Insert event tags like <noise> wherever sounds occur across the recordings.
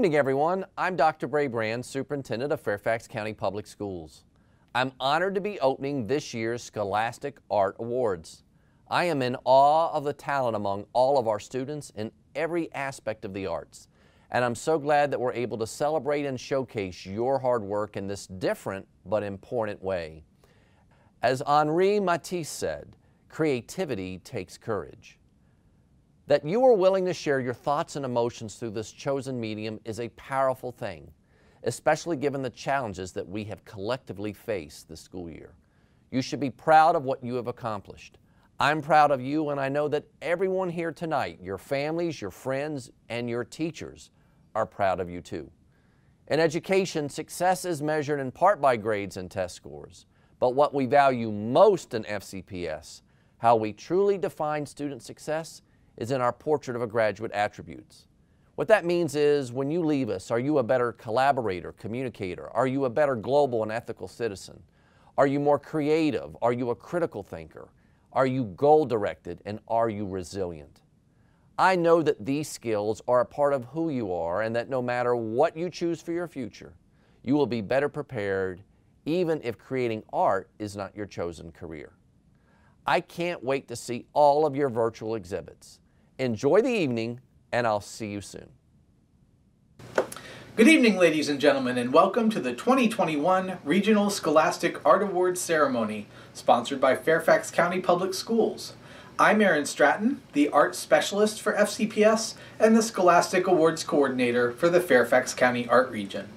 Good evening, everyone. I'm Dr. Brabrand, Superintendent of Fairfax County Public Schools. I'm honored to be opening this year's Scholastic Art Awards. I am in awe of the talent among all of our students in every aspect of the arts, and I'm so glad that we're able to celebrate and showcase your hard work in this different but important way. As Henri Matisse said, creativity takes courage. That you are willing to share your thoughts and emotions through this chosen medium is a powerful thing, especially given the challenges that we have collectively faced this school year. You should be proud of what you have accomplished. I'm proud of you, and I know that everyone here tonight, your families, your friends, and your teachers, are proud of you too. In education, success is measured in part by grades and test scores, but what we value most in FCPS, how we truly define student success, is in our portrait of a graduate attributes. What that means is when you leave us, are you a better collaborator, communicator? Are you a better global and ethical citizen? Are you more creative? Are you a critical thinker? Are you goal directed? And are you resilient? I know that these skills are a part of who you are and that no matter what you choose for your future, you will be better prepared even if creating art is not your chosen career. I can't wait to see all of your virtual exhibits. Enjoy the evening, and I'll see you soon. Good evening, ladies and gentlemen, and welcome to the 2021 Regional Scholastic Art Awards Ceremony, sponsored by Fairfax County Public Schools. I'm Aaron Stratton, the Art Specialist for FCPS and the Scholastic Awards Coordinator for the Fairfax County Art Region.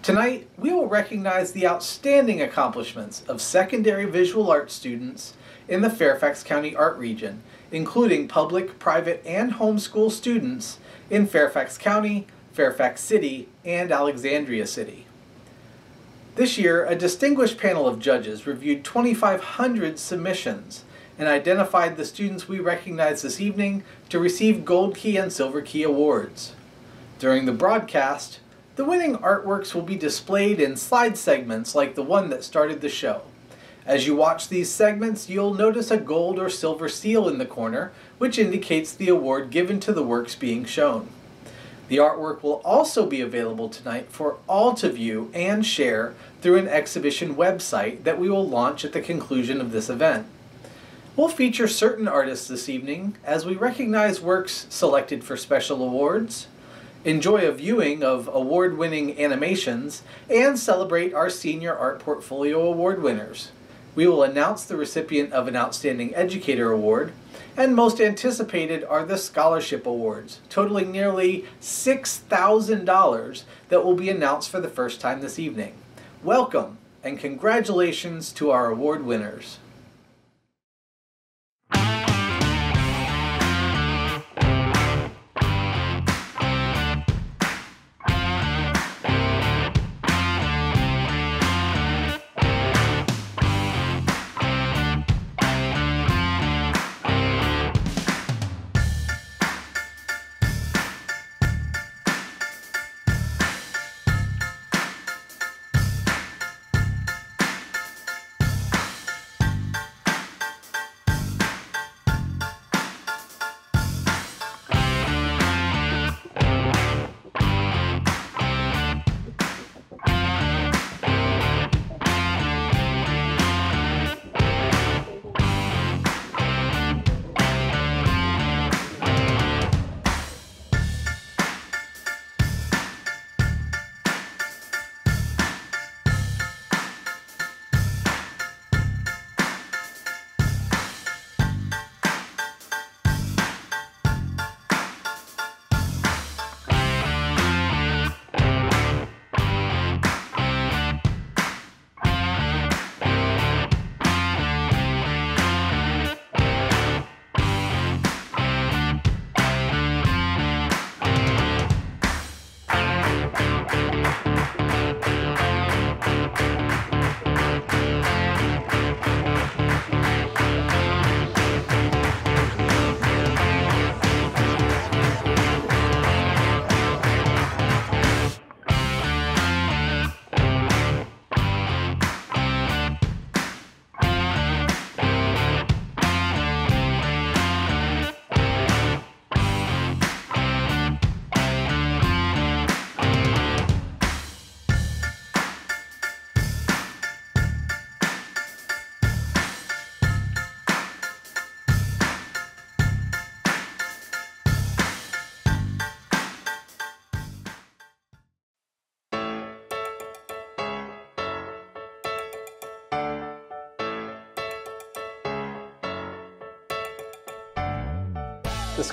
Tonight, we will recognize the outstanding accomplishments of secondary visual art students in the Fairfax County Art Region including public, private, and homeschool students in Fairfax County, Fairfax City, and Alexandria City. This year, a distinguished panel of judges reviewed 2,500 submissions and identified the students we recognize this evening to receive Gold Key and Silver Key awards. During the broadcast, the winning artworks will be displayed in slide segments like the one that started the show. As you watch these segments, you'll notice a gold or silver seal in the corner, which indicates the award given to the works being shown. The artwork will also be available tonight for all to view and share through an exhibition website that we will launch at the conclusion of this event. We'll feature certain artists this evening as we recognize works selected for special awards, enjoy a viewing of award-winning animations, and celebrate our Senior Art Portfolio Award winners we will announce the recipient of an Outstanding Educator Award, and most anticipated are the Scholarship Awards, totaling nearly $6,000 that will be announced for the first time this evening. Welcome and congratulations to our award winners.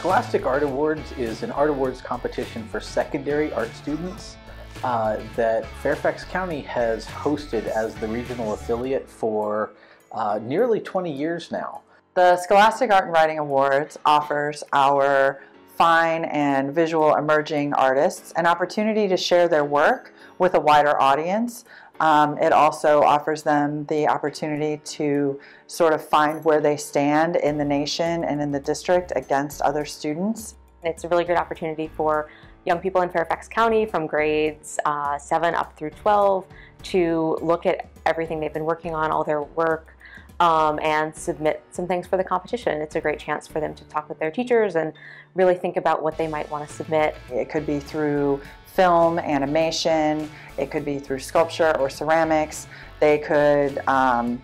Scholastic Art Awards is an art awards competition for secondary art students uh, that Fairfax County has hosted as the regional affiliate for uh, nearly 20 years now. The Scholastic Art and Writing Awards offers our fine and visual emerging artists an opportunity to share their work with a wider audience. Um, it also offers them the opportunity to sort of find where they stand in the nation and in the district against other students. It's a really great opportunity for young people in Fairfax County from grades uh, 7 up through 12 to look at everything they've been working on, all their work, um, and submit some things for the competition. It's a great chance for them to talk with their teachers and really think about what they might want to submit. It could be through film, animation, it could be through sculpture or ceramics. They could um,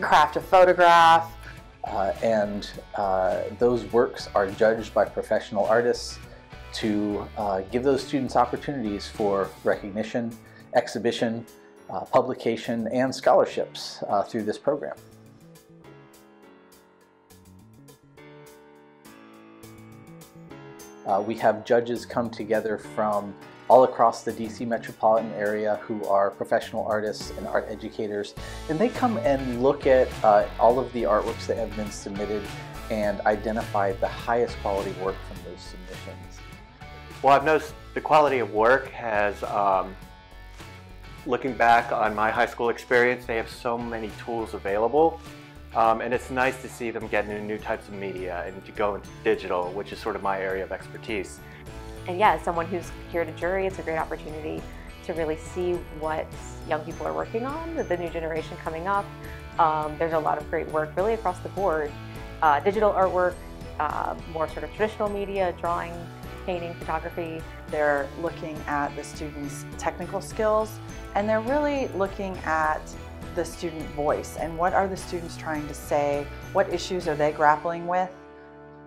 craft a photograph. Uh, and uh, those works are judged by professional artists to uh, give those students opportunities for recognition, exhibition, uh, publication, and scholarships uh, through this program. Uh, we have judges come together from all across the DC metropolitan area who are professional artists and art educators. And they come and look at uh, all of the artworks that have been submitted and identify the highest quality work from those submissions. Well, I've noticed the quality of work has, um, looking back on my high school experience, they have so many tools available. Um, and it's nice to see them get new types of media and to go into digital, which is sort of my area of expertise. And yeah, as someone who's here to jury, it's a great opportunity to really see what young people are working on, the new generation coming up. Um, there's a lot of great work really across the board. Uh, digital artwork, uh, more sort of traditional media, drawing, painting, photography. They're looking at the students' technical skills and they're really looking at the student voice and what are the students trying to say, what issues are they grappling with.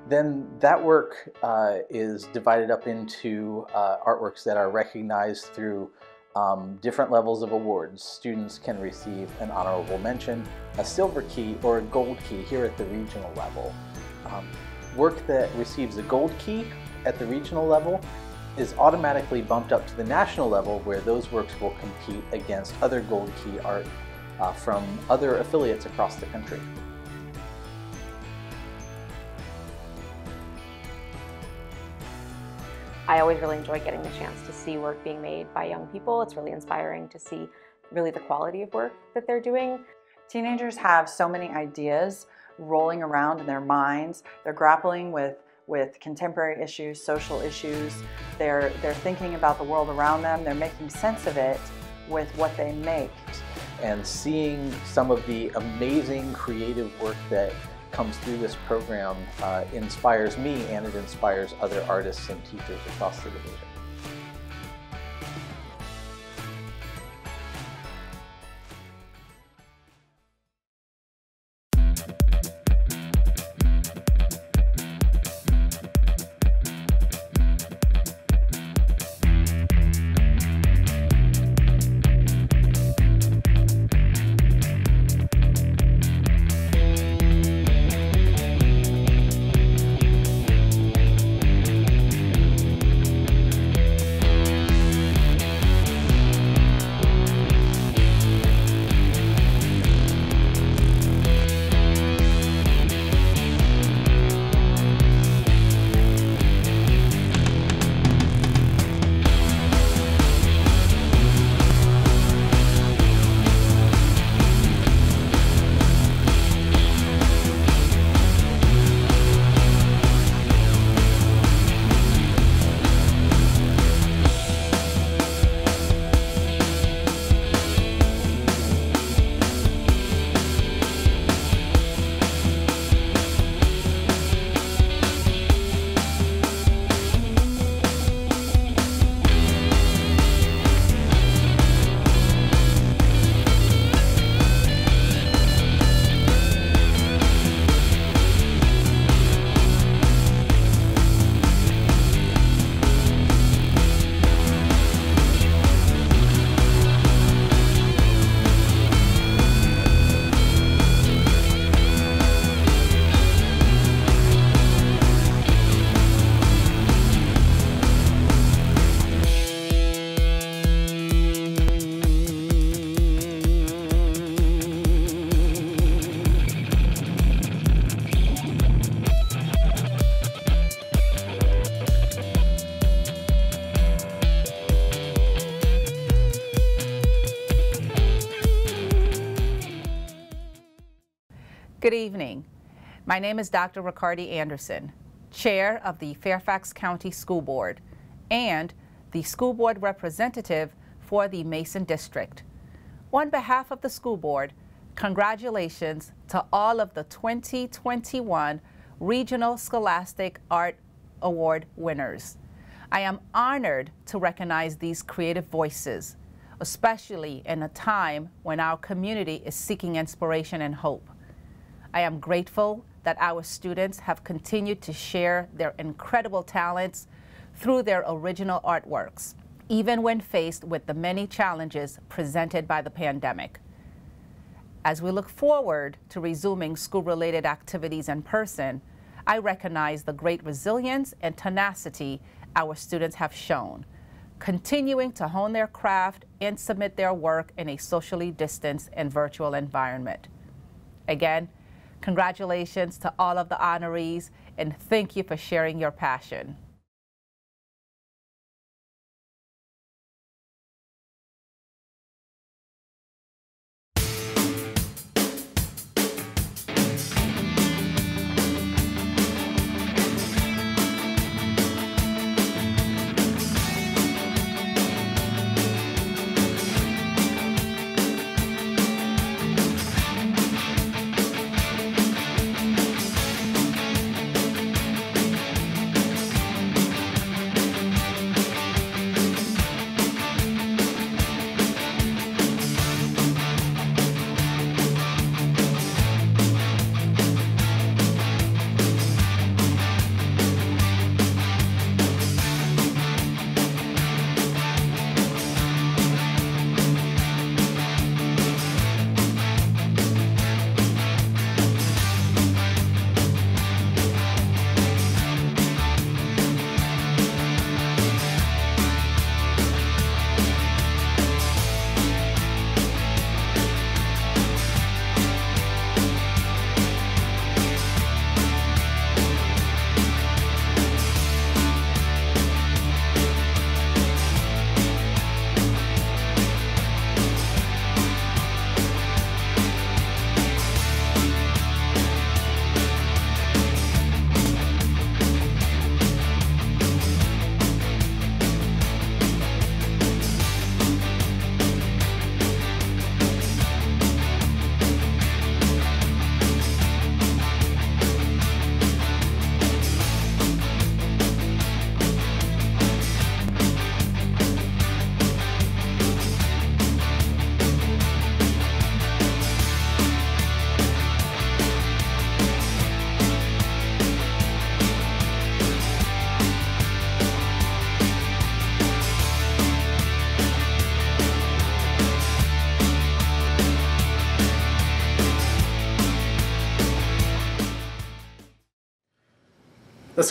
Then that work uh, is divided up into uh, artworks that are recognized through um, different levels of awards. Students can receive an honorable mention, a silver key, or a gold key here at the regional level. Um, work that receives a gold key at the regional level is automatically bumped up to the national level where those works will compete against other gold key art uh, from other affiliates across the country. I always really enjoy getting the chance to see work being made by young people. It's really inspiring to see really the quality of work that they're doing. Teenagers have so many ideas rolling around in their minds. They're grappling with with contemporary issues, social issues. They're they're thinking about the world around them. They're making sense of it with what they make. And seeing some of the amazing creative work that comes through this program uh, inspires me and it inspires other artists and teachers across the division. My name is Dr. Ricardy Anderson, Chair of the Fairfax County School Board and the School Board Representative for the Mason District. On behalf of the School Board, congratulations to all of the 2021 Regional Scholastic Art Award winners. I am honored to recognize these creative voices, especially in a time when our community is seeking inspiration and hope. I am grateful that our students have continued to share their incredible talents through their original artworks, even when faced with the many challenges presented by the pandemic. As we look forward to resuming school-related activities in person, I recognize the great resilience and tenacity our students have shown, continuing to hone their craft and submit their work in a socially distanced and virtual environment. Again, congratulations to all of the honorees and thank you for sharing your passion.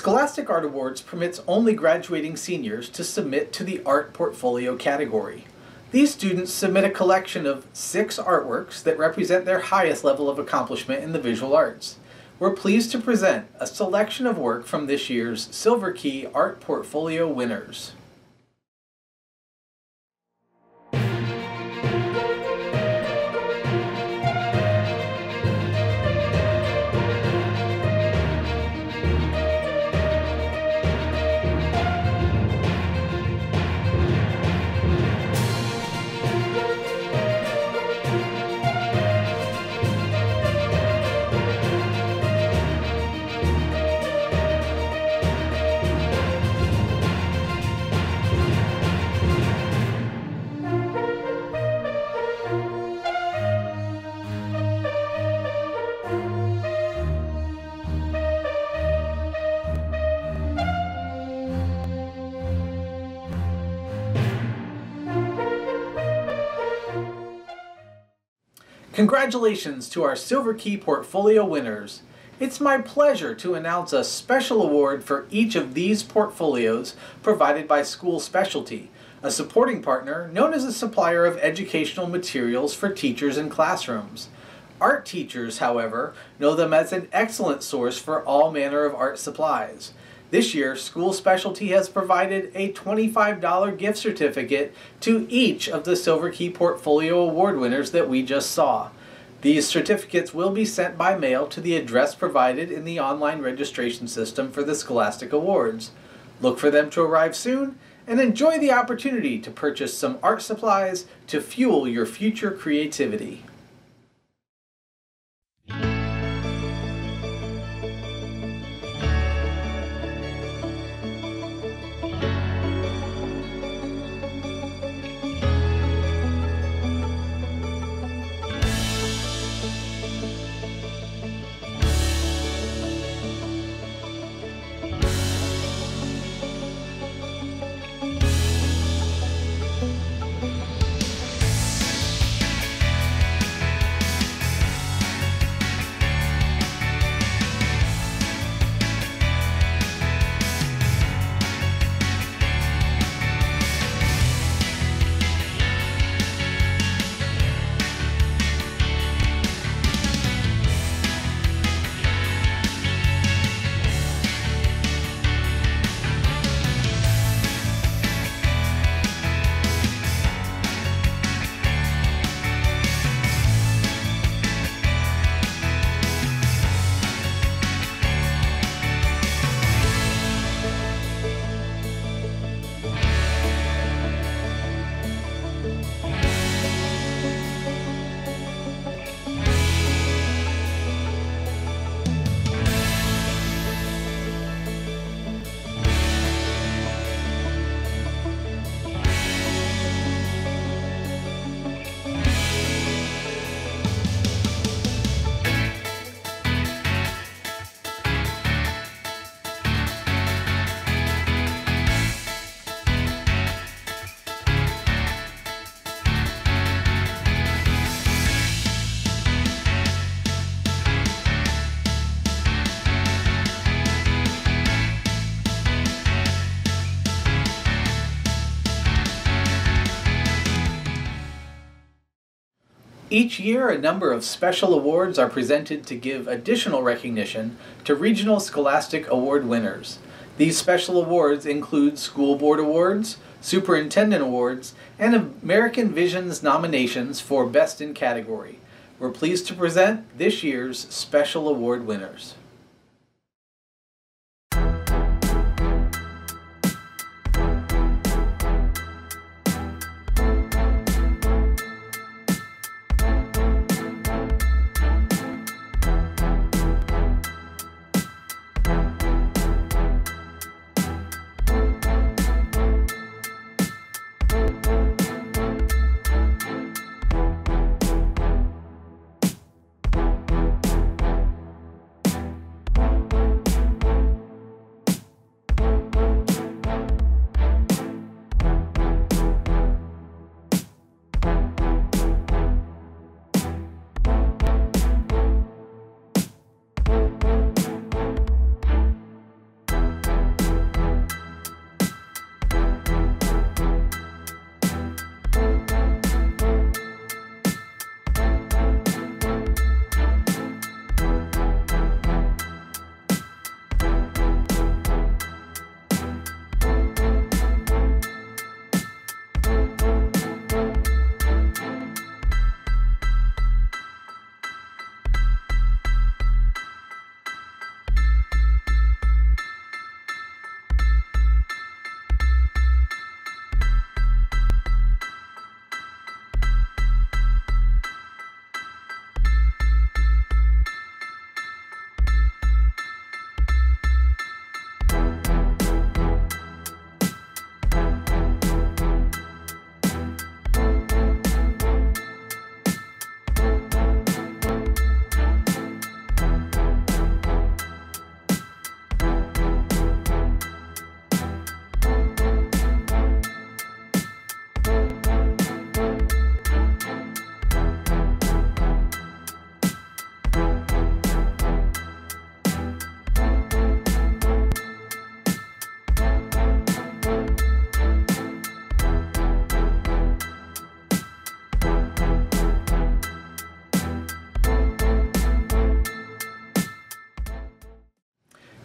Scholastic Art Awards permits only graduating seniors to submit to the Art Portfolio category. These students submit a collection of six artworks that represent their highest level of accomplishment in the visual arts. We're pleased to present a selection of work from this year's Silver Key Art Portfolio winners. Congratulations to our Silver Key Portfolio winners. It's my pleasure to announce a special award for each of these portfolios provided by School Specialty, a supporting partner known as a supplier of educational materials for teachers and classrooms. Art teachers, however, know them as an excellent source for all manner of art supplies. This year, School Specialty has provided a $25 gift certificate to each of the Silver Key Portfolio Award winners that we just saw. These certificates will be sent by mail to the address provided in the online registration system for the Scholastic Awards. Look for them to arrive soon and enjoy the opportunity to purchase some art supplies to fuel your future creativity. Each year, a number of special awards are presented to give additional recognition to regional scholastic award winners. These special awards include School Board Awards, Superintendent Awards, and American Visions nominations for Best in Category. We're pleased to present this year's special award winners.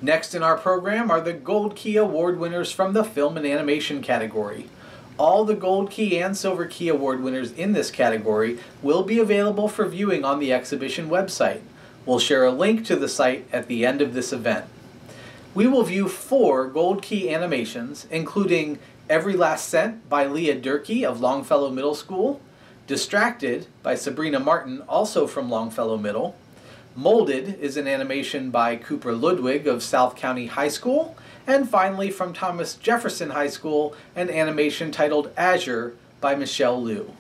Next in our program are the Gold Key Award winners from the Film and Animation category. All the Gold Key and Silver Key Award winners in this category will be available for viewing on the exhibition website. We'll share a link to the site at the end of this event. We will view four Gold Key animations, including Every Last Cent by Leah Durkee of Longfellow Middle School, Distracted by Sabrina Martin, also from Longfellow Middle, Molded is an animation by Cooper Ludwig of South County High School, and finally from Thomas Jefferson High School, an animation titled Azure by Michelle Liu.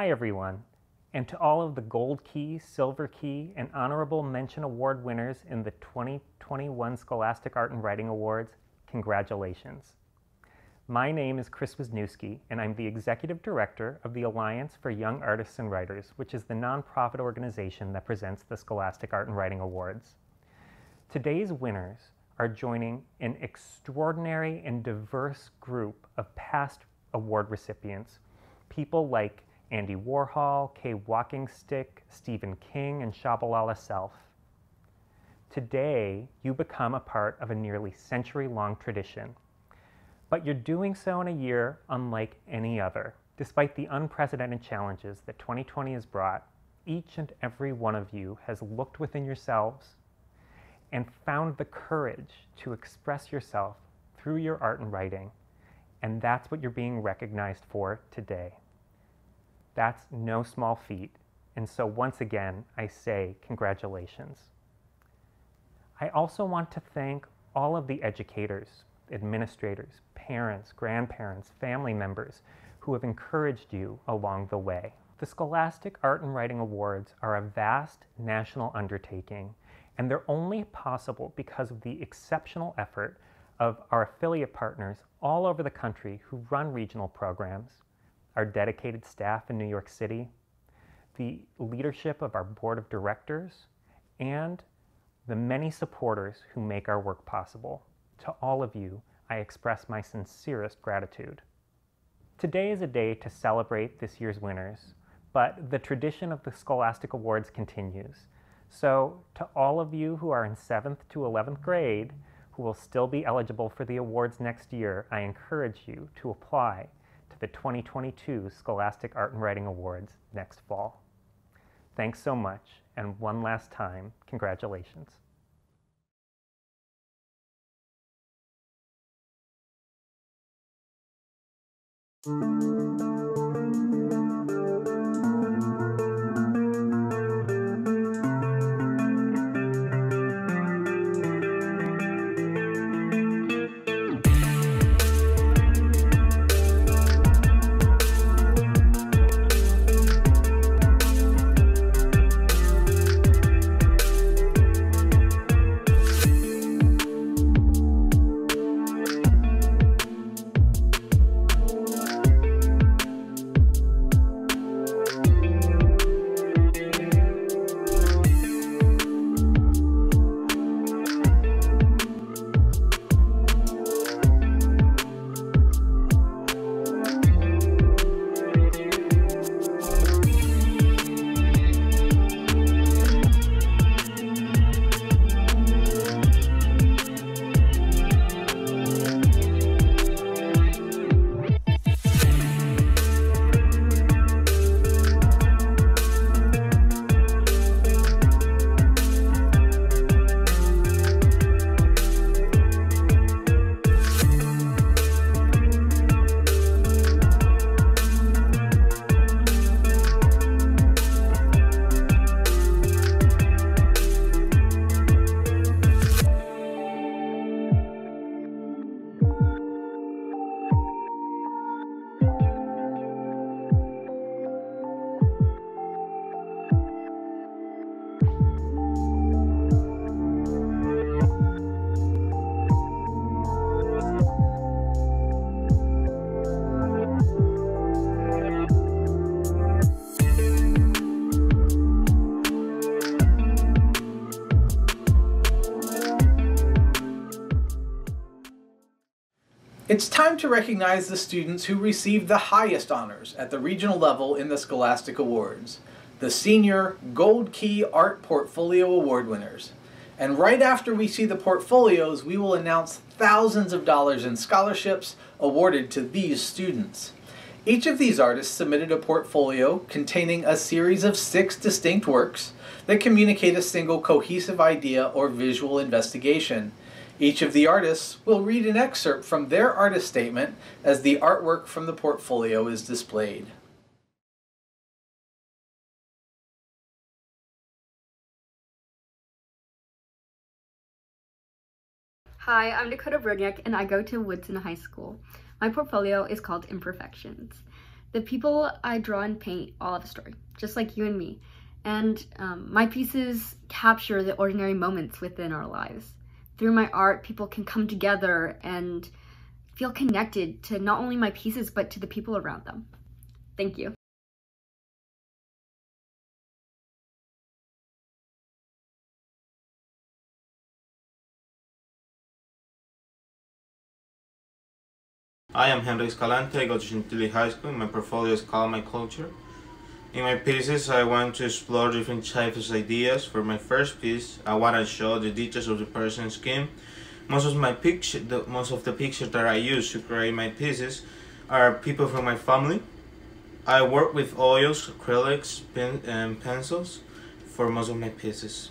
Hi, everyone, and to all of the Gold Key, Silver Key, and Honorable Mention Award winners in the 2021 Scholastic Art and Writing Awards, congratulations. My name is Chris Wisniewski, and I'm the Executive Director of the Alliance for Young Artists and Writers, which is the nonprofit organization that presents the Scholastic Art and Writing Awards. Today's winners are joining an extraordinary and diverse group of past award recipients, people like Andy Warhol, Kay WalkingStick, Stephen King, and Shabalala Self. Today, you become a part of a nearly century-long tradition but you're doing so in a year unlike any other. Despite the unprecedented challenges that 2020 has brought, each and every one of you has looked within yourselves and found the courage to express yourself through your art and writing. And that's what you're being recognized for today. That's no small feat. And so, once again, I say congratulations. I also want to thank all of the educators, administrators, parents, grandparents, family members who have encouraged you along the way. The Scholastic Art and Writing Awards are a vast national undertaking, and they're only possible because of the exceptional effort of our affiliate partners all over the country who run regional programs, our dedicated staff in New York City, the leadership of our board of directors, and the many supporters who make our work possible. To all of you, I express my sincerest gratitude. Today is a day to celebrate this year's winners, but the tradition of the Scholastic Awards continues. So, to all of you who are in 7th to 11th grade, who will still be eligible for the awards next year, I encourage you to apply the 2022 Scholastic Art and Writing Awards next fall. Thanks so much, and one last time, congratulations. It's time to recognize the students who received the highest honors at the regional level in the Scholastic Awards, the Senior Gold Key Art Portfolio Award winners. And right after we see the portfolios, we will announce thousands of dollars in scholarships awarded to these students. Each of these artists submitted a portfolio containing a series of six distinct works that communicate a single cohesive idea or visual investigation. Each of the artists will read an excerpt from their artist statement as the artwork from the portfolio is displayed. Hi, I'm Dakota Bruniak and I go to Woodson High School. My portfolio is called Imperfections. The people I draw and paint all have a story, just like you and me. And um, my pieces capture the ordinary moments within our lives. Through my art, people can come together and feel connected to not only my pieces, but to the people around them. Thank you. I am Henry Escalante, I go to Chantilly High School. My portfolio is called My Culture. In my pieces, I want to explore different types of ideas. For my first piece, I want to show the details of the person's skin. Most of my picture, the, most of the pictures that I use to create my pieces are people from my family. I work with oils, acrylics, pen, and pencils for most of my pieces.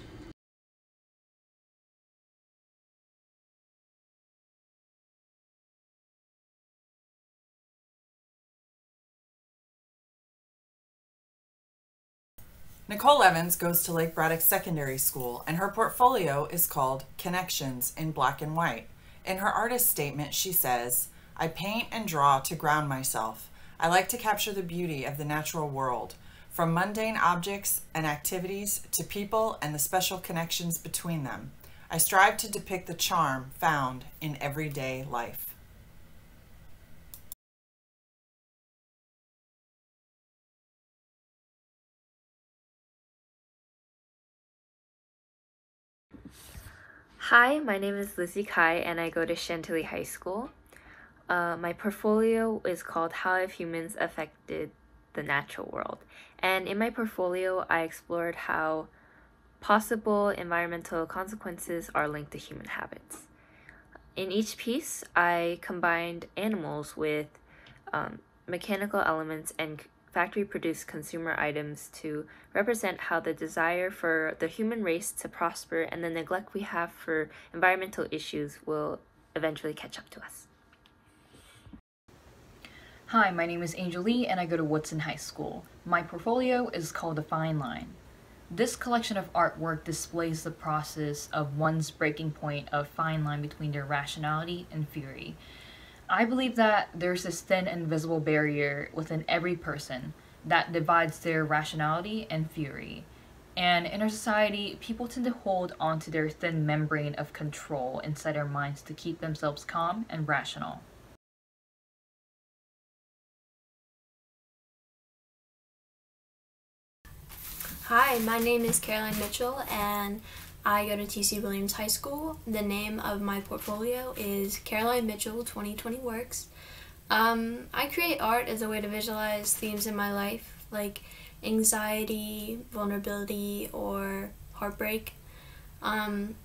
Nicole Evans goes to Lake Braddock Secondary School and her portfolio is called Connections in Black and White. In her artist statement, she says, I paint and draw to ground myself. I like to capture the beauty of the natural world, from mundane objects and activities to people and the special connections between them. I strive to depict the charm found in everyday life. Hi, my name is Lizzie Kai and I go to Chantilly High School. Uh, my portfolio is called How Have Humans Affected the Natural World? And in my portfolio, I explored how possible environmental consequences are linked to human habits. In each piece, I combined animals with um, mechanical elements and factory produced consumer items to represent how the desire for the human race to prosper and the neglect we have for environmental issues will eventually catch up to us. Hi, my name is Angel Lee and I go to Woodson High School. My portfolio is called The Fine Line. This collection of artwork displays the process of one's breaking point of fine line between their rationality and fury. I believe that there's this thin invisible barrier within every person that divides their rationality and fury. And in our society, people tend to hold onto their thin membrane of control inside their minds to keep themselves calm and rational. Hi, my name is Caroline Mitchell, and I go to TC Williams High School. The name of my portfolio is Caroline Mitchell 2020 Works. Um, I create art as a way to visualize themes in my life like anxiety, vulnerability, or heartbreak. Um,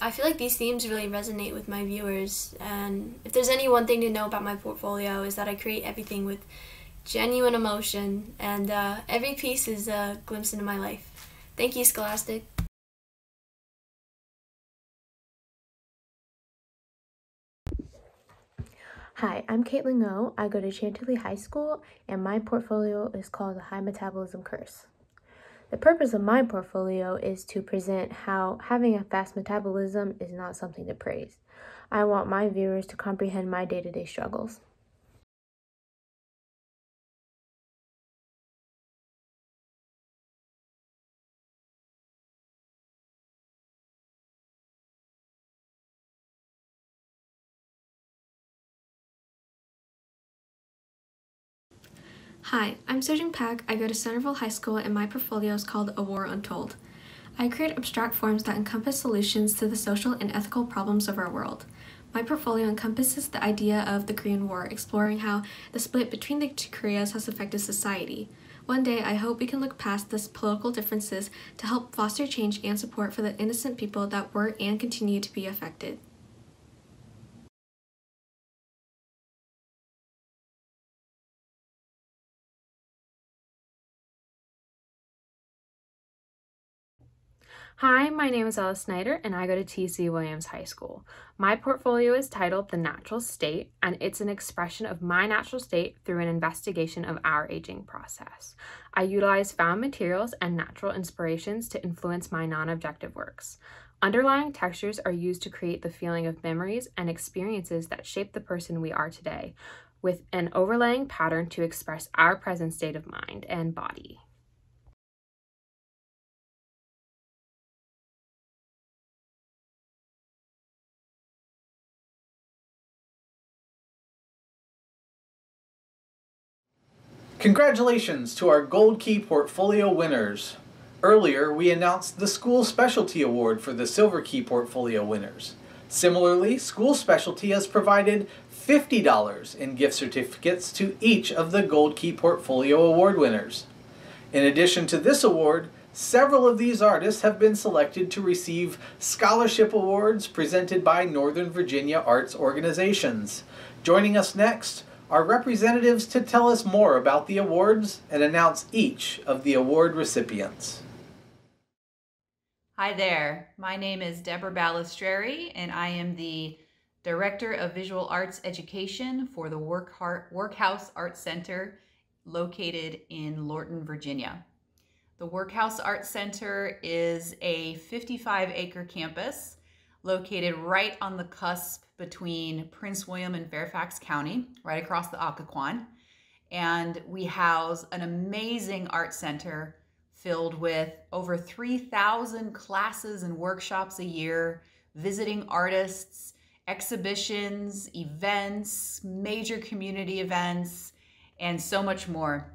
I feel like these themes really resonate with my viewers, and if there's any one thing to know about my portfolio is that I create everything with genuine emotion, and uh, every piece is a glimpse into my life. Thank you, Scholastic. Hi, I'm Caitlin Ngo. I go to Chantilly High School, and my portfolio is called The High Metabolism Curse. The purpose of my portfolio is to present how having a fast metabolism is not something to praise. I want my viewers to comprehend my day to day struggles. Hi, I'm Sojin Pak. I go to Centreville High School and my portfolio is called A War Untold. I create abstract forms that encompass solutions to the social and ethical problems of our world. My portfolio encompasses the idea of the Korean War, exploring how the split between the two Koreas has affected society. One day, I hope we can look past these political differences to help foster change and support for the innocent people that were and continue to be affected. Hi, my name is Ella Snyder and I go to TC Williams High School. My portfolio is titled The Natural State and it's an expression of my natural state through an investigation of our aging process. I utilize found materials and natural inspirations to influence my non-objective works. Underlying textures are used to create the feeling of memories and experiences that shape the person we are today. with an overlaying pattern to express our present state of mind and body. Congratulations to our Gold Key Portfolio winners. Earlier, we announced the School Specialty Award for the Silver Key Portfolio winners. Similarly, School Specialty has provided $50 in gift certificates to each of the Gold Key Portfolio Award winners. In addition to this award, several of these artists have been selected to receive scholarship awards presented by Northern Virginia arts organizations. Joining us next are representatives to tell us more about the awards and announce each of the award recipients. Hi there, my name is Deborah Balistreri and I am the Director of Visual Arts Education for the Workhouse Art Center located in Lorton, Virginia. The Workhouse Art Center is a 55 acre campus located right on the cusp between Prince William and Fairfax County, right across the Occoquan. And we house an amazing art center filled with over 3,000 classes and workshops a year, visiting artists, exhibitions, events, major community events, and so much more.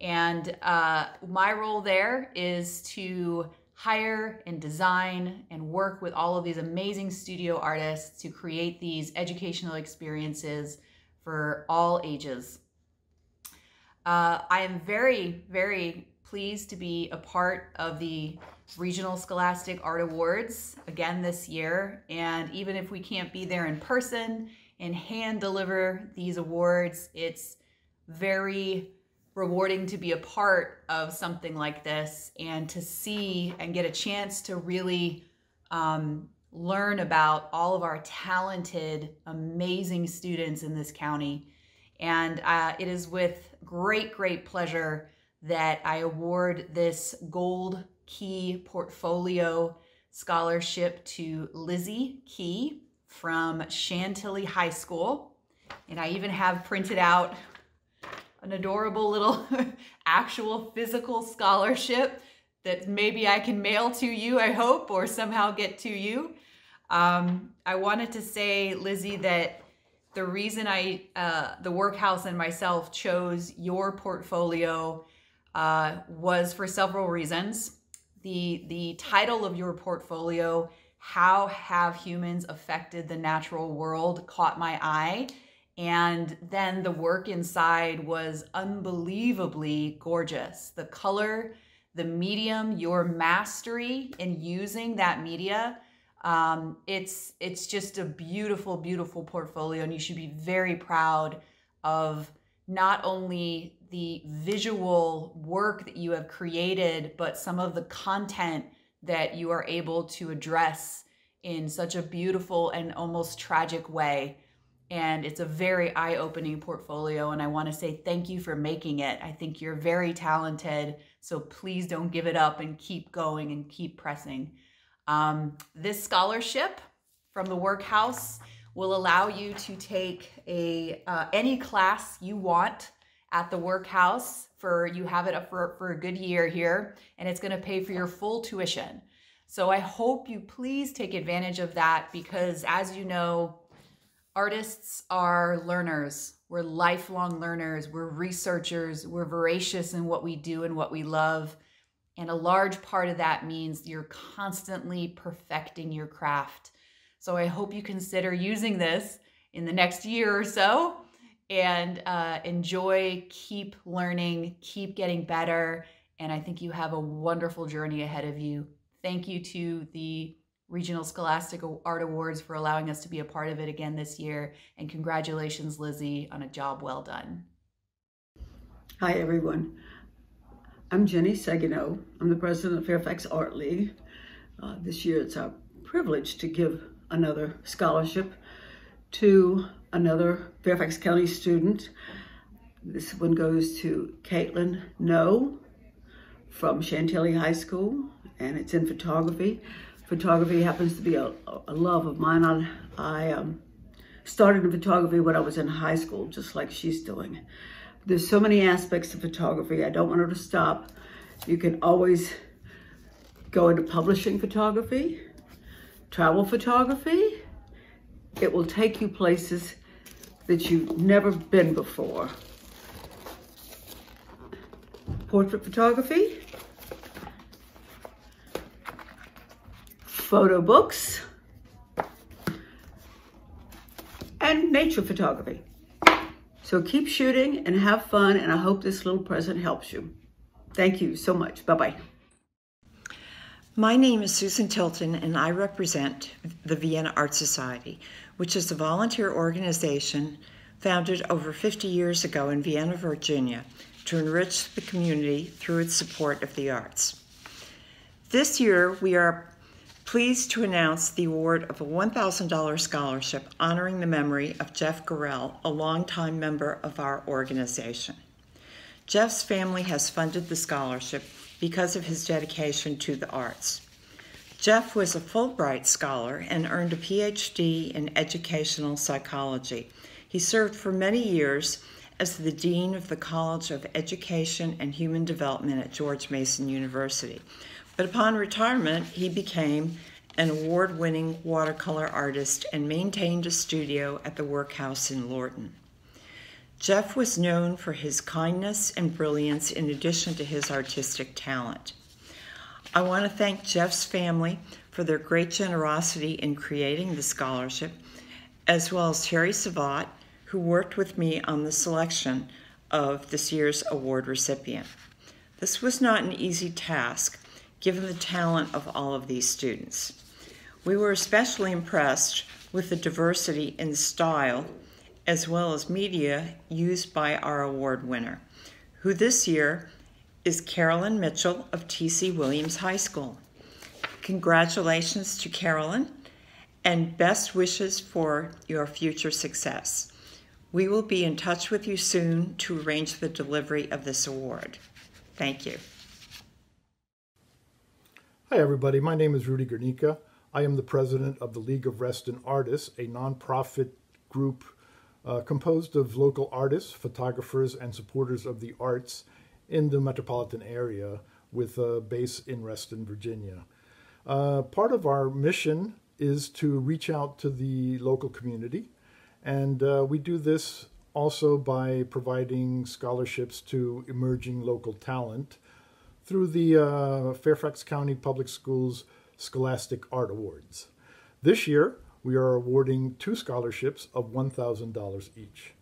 And uh, my role there is to hire and design and work with all of these amazing studio artists to create these educational experiences for all ages. Uh, I am very, very pleased to be a part of the Regional Scholastic Art Awards again this year. And even if we can't be there in person and hand deliver these awards, it's very rewarding to be a part of something like this and to see and get a chance to really um, learn about all of our talented, amazing students in this county. And uh, it is with great, great pleasure that I award this Gold Key Portfolio Scholarship to Lizzie Key from Chantilly High School. And I even have printed out an adorable little <laughs> actual physical scholarship that maybe I can mail to you, I hope, or somehow get to you. Um, I wanted to say, Lizzie, that the reason I, uh, the Workhouse and myself chose your portfolio uh, was for several reasons. The, the title of your portfolio, How Have Humans Affected the Natural World, caught my eye. And then the work inside was unbelievably gorgeous. The color, the medium, your mastery in using that media. Um, it's it's just a beautiful, beautiful portfolio, and you should be very proud of not only the visual work that you have created, but some of the content that you are able to address in such a beautiful and almost tragic way. And it's a very eye opening portfolio. And I want to say thank you for making it. I think you're very talented. So please don't give it up and keep going and keep pressing. Um, this scholarship from the Workhouse will allow you to take a uh, any class you want at the workhouse for you have it up for, for a good year here and it's going to pay for your full tuition so i hope you please take advantage of that because as you know artists are learners. We're lifelong learners. We're researchers. We're voracious in what we do and what we love. And a large part of that means you're constantly perfecting your craft. So i hope you consider using this in the next year or so and uh, enjoy, keep learning, keep getting better. And I think you have a wonderful journey ahead of you. Thank you to the Regional Scholastic Art Awards for allowing us to be a part of it again this year. And congratulations, Lizzie, on a job well done. Hi, everyone. I'm Jenny Segino. I'm the president of Fairfax Art League. Uh, this year it's our privilege to give another scholarship to another Fairfax County student. This one goes to Caitlin Ngo from Chantilly High School, and it's in photography. Photography happens to be a, a love of mine. I, I um, started in photography when I was in high school, just like she's doing. There's so many aspects of photography. I don't want her to stop. You can always go into publishing photography, travel photography. It will take you places that you've never been before. Portrait photography, photo books, and nature photography. So keep shooting and have fun, and I hope this little present helps you. Thank you so much. Bye-bye. My name is Susan Tilton, and I represent the Vienna Art Society, which is a volunteer organization founded over 50 years ago in Vienna, Virginia, to enrich the community through its support of the arts. This year, we are pleased to announce the award of a $1,000 scholarship honoring the memory of Jeff Gorell, a longtime member of our organization. Jeff's family has funded the scholarship because of his dedication to the arts. Jeff was a Fulbright scholar and earned a PhD in educational psychology. He served for many years as the Dean of the College of Education and Human Development at George Mason University. But upon retirement, he became an award winning watercolor artist and maintained a studio at the Workhouse in Lorton. Jeff was known for his kindness and brilliance in addition to his artistic talent. I want to thank Jeff's family for their great generosity in creating the scholarship, as well as Terry Savat, who worked with me on the selection of this year's award recipient. This was not an easy task, given the talent of all of these students. We were especially impressed with the diversity in style as well as media used by our award winner, who this year is Carolyn Mitchell of T.C. Williams High School. Congratulations to Carolyn and best wishes for your future success. We will be in touch with you soon to arrange the delivery of this award. Thank you. Hi, everybody. My name is Rudy Garnica. I am the president of the League of Reston Artists, a nonprofit group uh, composed of local artists, photographers, and supporters of the arts in the metropolitan area with a base in Reston, Virginia. Uh, part of our mission is to reach out to the local community, and uh, we do this also by providing scholarships to emerging local talent through the uh, Fairfax County Public Schools Scholastic Art Awards. This year, we are awarding two scholarships of $1,000 each.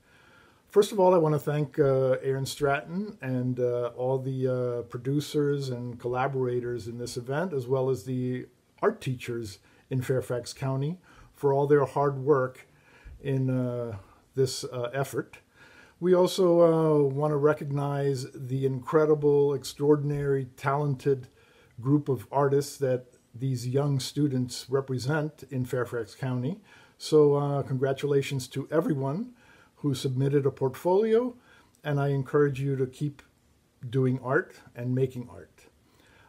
First of all, I want to thank uh, Aaron Stratton and uh, all the uh, producers and collaborators in this event, as well as the art teachers in Fairfax County for all their hard work in uh, this uh, effort. We also uh, want to recognize the incredible, extraordinary, talented group of artists that these young students represent in Fairfax County. So uh, congratulations to everyone who submitted a portfolio, and I encourage you to keep doing art and making art.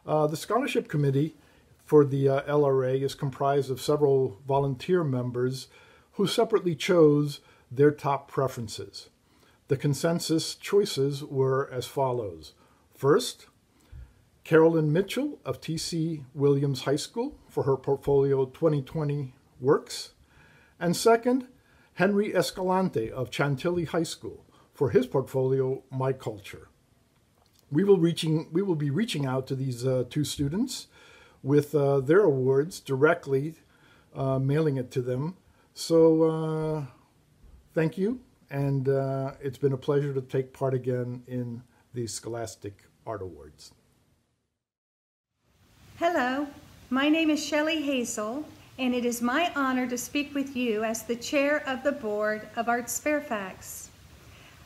Uh, the scholarship committee for the uh, LRA is comprised of several volunteer members who separately chose their top preferences. The consensus choices were as follows. First, Carolyn Mitchell of T.C. Williams High School for her portfolio 2020 works. And second, Henry Escalante of Chantilly High School for his portfolio My Culture. We will, reaching, we will be reaching out to these uh, two students with uh, their awards directly, uh, mailing it to them. So uh, thank you, and uh, it's been a pleasure to take part again in the Scholastic Art Awards. Hello, my name is Shelley Hazel, and it is my honor to speak with you as the chair of the board of ArtsFairfax.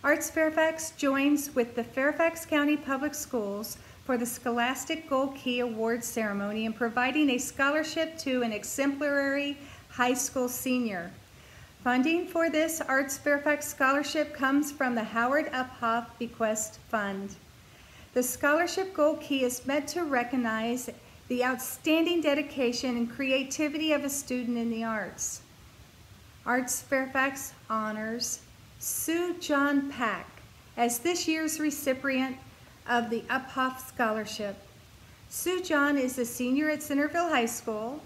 Arts Fairfax joins with the Fairfax County Public Schools for the Scholastic Gold Key Award ceremony in providing a scholarship to an exemplary high school senior. Funding for this ArtsFairfax scholarship comes from the Howard Uphoff Bequest Fund. The Scholarship Gold Key is meant to recognize the outstanding dedication and creativity of a student in the arts. ArtsFairfax honors Sojin Pak as this year's recipient of the Uphoff Scholarship. Sojin is a senior at Centreville High School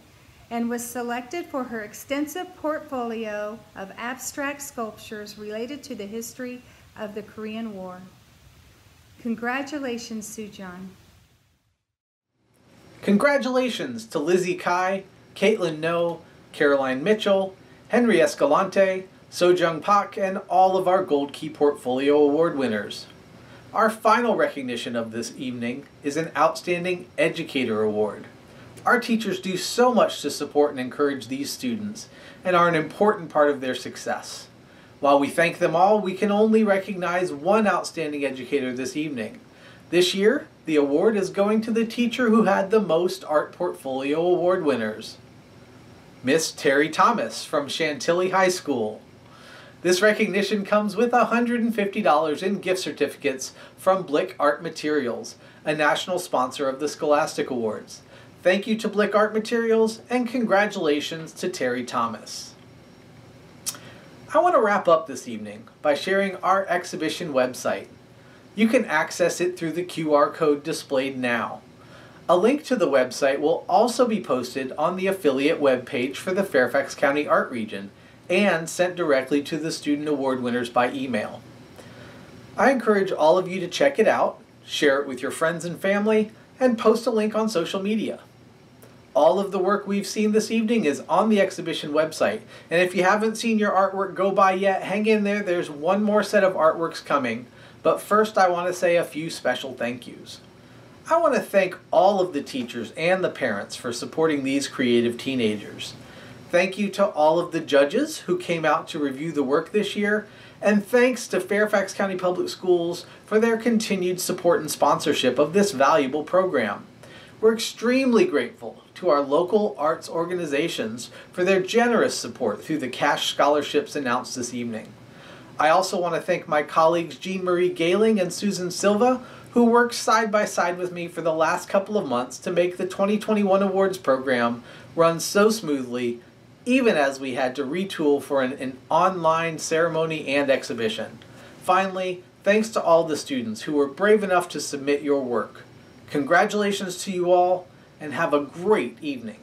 and was selected for her extensive portfolio of abstract sculptures related to the history of the Korean War. Congratulations, Sue Congratulations to Lizzie Kai, Caitlin Ngo, Caroline Mitchell, Henry Escalante, Sojung Pak, and all of our Gold Key Portfolio Award winners. Our final recognition of this evening is an Outstanding Educator Award. Our teachers do so much to support and encourage these students and are an important part of their success. While we thank them all, we can only recognize one outstanding educator this evening. This year, the award is going to the teacher who had the most Art Portfolio Award winners. Miss Terry Thomas from Chantilly High School. This recognition comes with $150 in gift certificates from Blick Art Materials, a national sponsor of the Scholastic Awards. Thank you to Blick Art Materials and congratulations to Terry Thomas. I want to wrap up this evening by sharing our exhibition website. You can access it through the QR code displayed now. A link to the website will also be posted on the affiliate webpage for the Fairfax County Art Region and sent directly to the student award winners by email. I encourage all of you to check it out, share it with your friends and family, and post a link on social media. All of the work we've seen this evening is on the exhibition website, and if you haven't seen your artwork go by yet, hang in there, there's one more set of artworks coming. But first I want to say a few special thank yous. I want to thank all of the teachers and the parents for supporting these creative teenagers. Thank you to all of the judges who came out to review the work this year, and thanks to Fairfax County Public Schools for their continued support and sponsorship of this valuable program. We're extremely grateful to our local arts organizations for their generous support through the cash scholarships announced this evening. I also want to thank my colleagues Jean Marie Galing and Susan Silva who worked side by side with me for the last couple of months to make the 2021 awards program run so smoothly, even as we had to retool for an, an online ceremony and exhibition. Finally, thanks to all the students who were brave enough to submit your work. Congratulations to you all, and have a great evening.